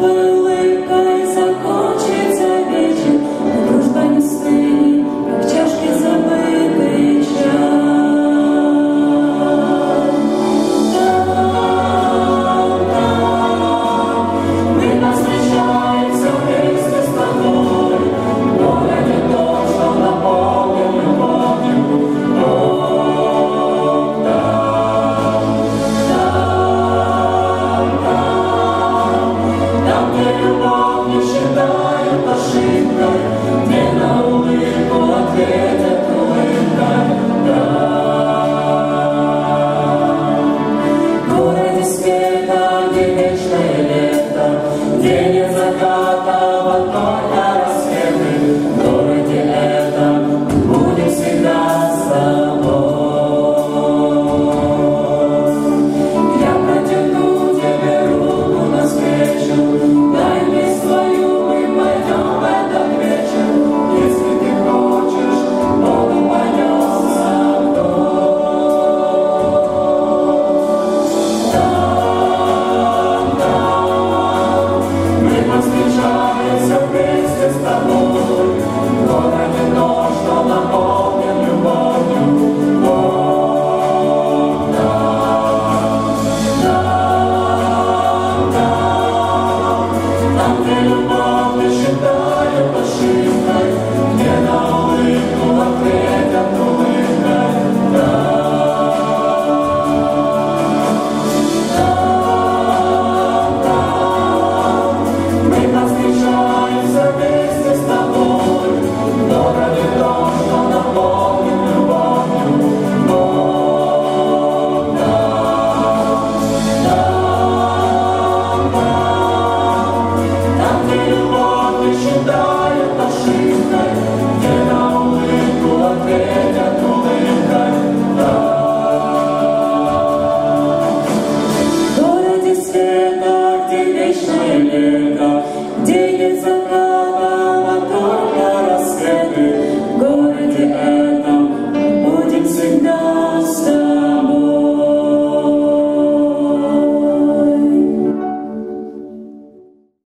Father.